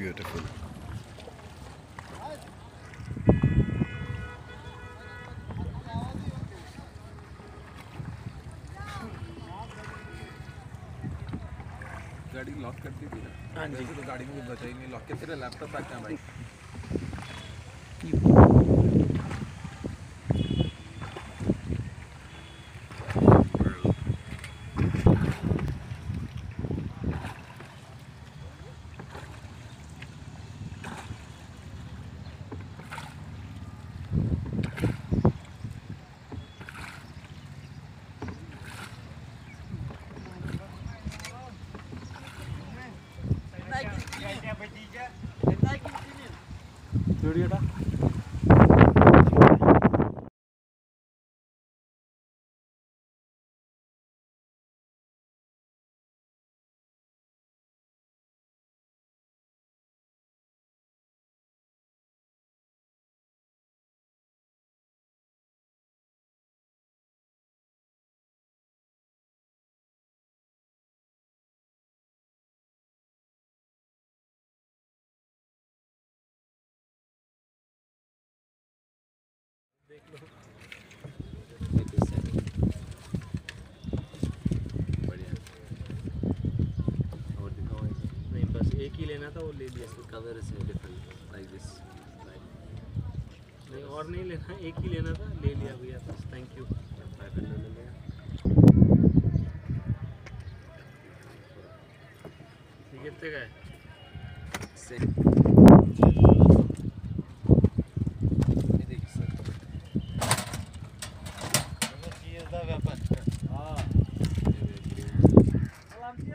Beautiful. गाड़ी lock कर दी थी ना हाँ जी। तो गाड़ी में बचाई नहीं लॉक के तेरे लैपटॉप पैक है भाई എവിടെയാട്ടാ एक ही लेना था वो ले लिया colour is different like this नहीं और नहीं लेना एक ही लेना था ले लिया भैया बस थैंक यू 500 में लिया कितने का है से ये देखिए सर ये देखिए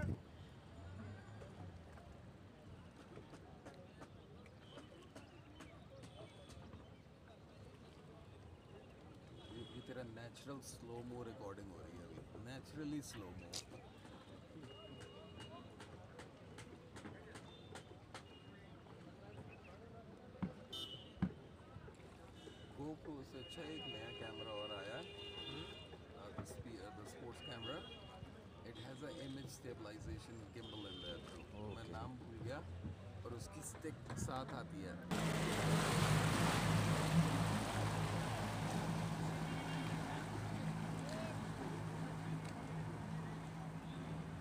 ये ये तेरा नेचुरल स्लो मो रिकॉर्डिंग हो रही है अभी। नेचुरली स्लो मो GoPro से अच्छा एक नया कैमरा और आया। The stabilisation gimbal in there मैं नाम भूल गया और उसकी स्टिक साथ आती है।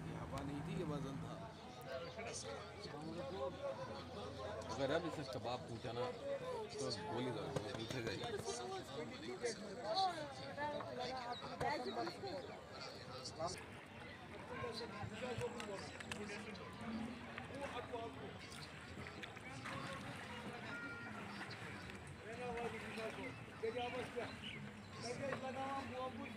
ये हवा नहीं थी ये वज़न था। अगर अब इसे कबाब पूछा ना तो पूछेगा ही Kaya ba naman buwabot?